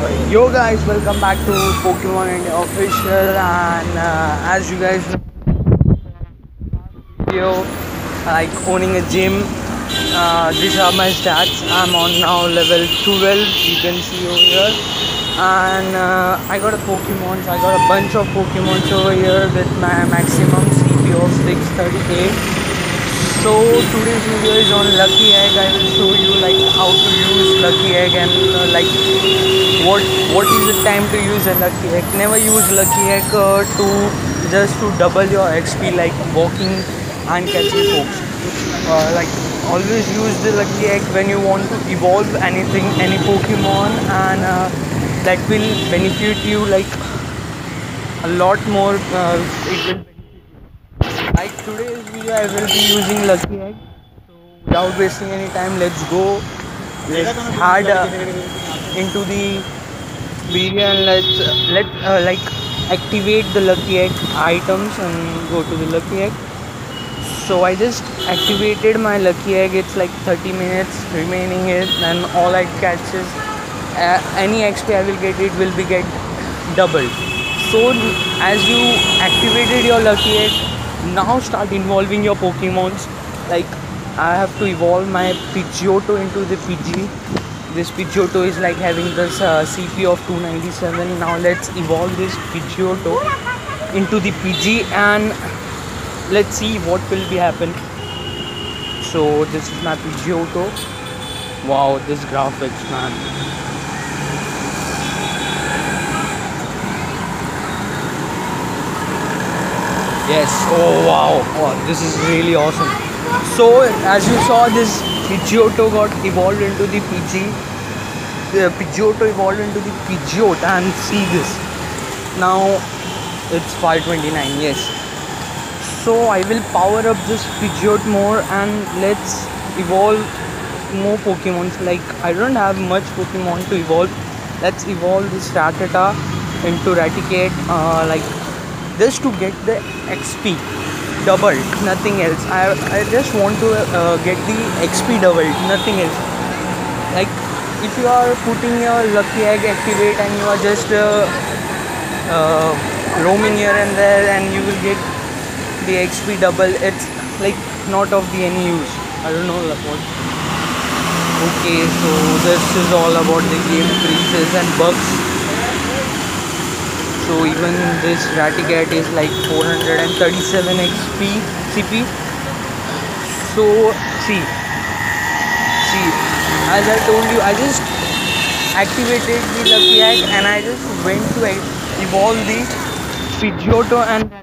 Yo guys, welcome back to Pokemon India official and uh, as you guys know, like owning a gym. Uh, these are my stats. I'm on now level 12. You can see over here, and uh, I got a Pokemon. I got a bunch of Pokemons over here with my maximum CP of 638 so today's video is on lucky egg. I will show you like how to use lucky egg and uh, like what what is the time to use a lucky egg. Never use lucky egg uh, to just to double your xp like walking and catching folks. Uh, like always use the lucky egg when you want to evolve anything any pokemon and uh, that will benefit you like a lot more uh, it will like today's video I will be using lucky egg. So without wasting any time let's go. Let's head uh, into the video and let's uh, let uh, like activate the lucky egg items and go to the lucky egg. So I just activated my lucky egg. It's like 30 minutes remaining it and all I catch is uh, any XP I will get it will be get doubled. So as you activated your lucky egg now start involving your pokemons. Like i have to evolve my pidgeotto into the pidgey. This pidgeotto is like having this uh, cp of 297 now let's evolve this pidgeotto into the pidgey and let's see what will be happen. So this is my pidgeotto. Wow this graphics man Yes. Oh wow. wow. This is really awesome. So as you saw, this Pidgeotto got evolved into the Pidgey. The Pidgeotto evolved into the Pidgeot and see this. Now it's 529. Yes. So I will power up this Pidgeot more and let's evolve more Pokemons. Like I don't have much Pokemon to evolve. Let's evolve this Rattata into Raticate. Uh, like just to get the XP doubled, nothing else. I, I just want to uh, get the XP doubled, nothing else. Like if you are putting your lucky egg activate and you are just uh, uh, roaming here and there and you will get the XP double, it's like not of the any use. I don't know. Okay, so this is all about the game freezes and bugs so even this Raticate is like 437 XP CP so see. See as I told you I just activated the Lucky Egg and I just went to evolve the Pidgeotto and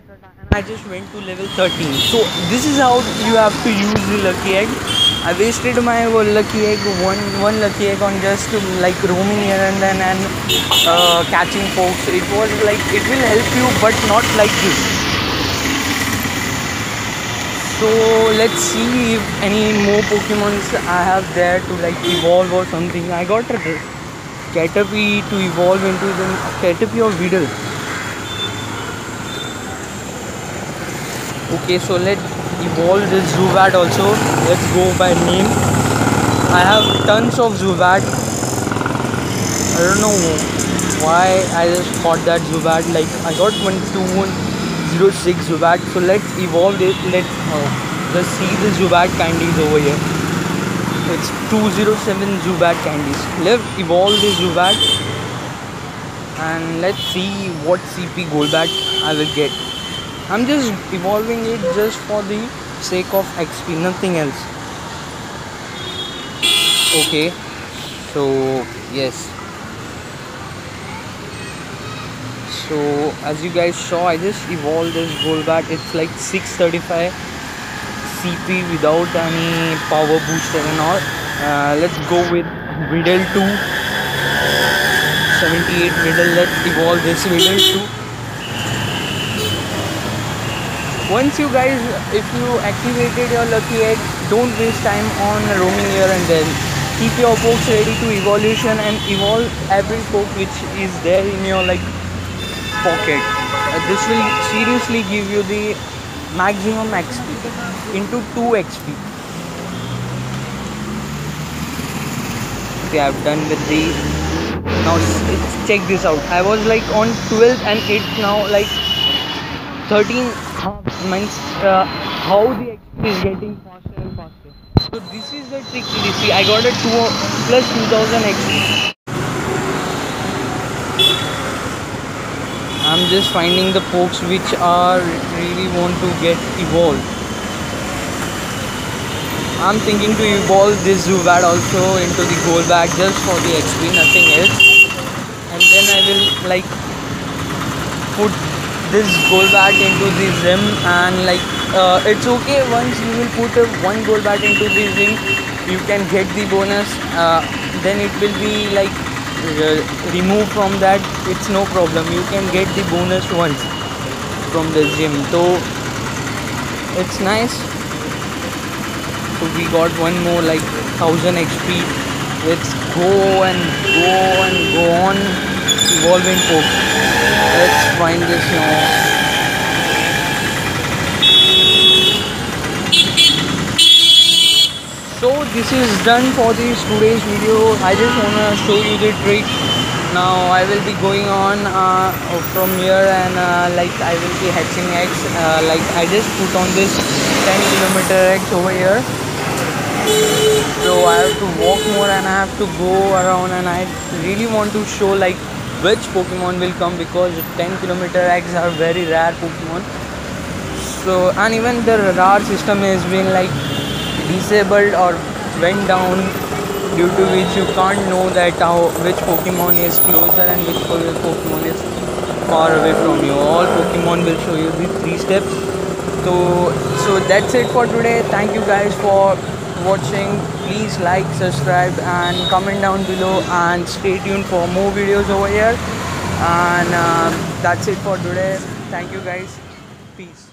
I just went to level 13 so this is how you have to use the Lucky Egg I wasted my lucky egg, one one lucky egg on just like roaming here and then and uh, catching folks. It was like it will help you, but not like this. So let's see if any more Pokemons I have there to like evolve or something. I got a Caterpie to evolve into the Caterpie or Weedle. Okay, so let's evolve this Zubat also. Let's go by name. I have tons of Zubat. I don't know why I just caught that Zubat. Like I got one two one zero six Zubat. So let's evolve it. Let's oh, let's see the Zubat candies over here. It's 207 Zubat candies. Let's evolve the Zubat and let's see what CP Golbat I will get. I'm just evolving it just for the sake of XP, nothing else. Okay, so yes. So as you guys saw, I just evolved this Golbat. It's like 635 CP without any power booster and all. Uh, let's go with Weedle 2. 78 Weedle. Let's evolve this Weedle 2 once you guys if you activated your lucky egg don't waste time on roaming here and there keep your pokes ready to evolution and evolve every poke which is there in your like pocket. Uh, this will seriously give you the maximum xp into 2 xp okay i've done with the now check this out. I was like on 12th and it's now like 13 means uh, how the xp is getting faster and faster. So this is the trick see i got a 2 plus 2000 xp i'm just finding the pokes which are really want to get evolved. I'm thinking to evolve this Zubat also into the Golbat just for the XP, nothing else. And then I will like put this Golbat into the Zim and like uh, it's okay once you will put one Golbat into the Zim, you can get the bonus. Uh, then it will be like uh, removed from that. It's no problem. You can get the bonus once from the gym So it's nice so we got one more like 1000 XP let's go and go and go on evolving poke let's find this now. So this is done for this today's video. I just want to show you the trick. Now i will be going on uh, from here and uh, like i will be hatching eggs uh, like i just put on this 10 kilometer eggs over here. So I have to walk more and I have to go around and I really want to show like which Pokemon will come because 10 kilometer eggs are very rare Pokemon. So and even the radar system has been like disabled or went down due to which you can't know that how which Pokemon is closer and which Pokemon is far away from you. All Pokemon will show you the three steps. So so that's it for today. Thank you guys for watching please like subscribe and comment down below and stay tuned for more videos over here. And uh, that's it for today. Thank you guys. Peace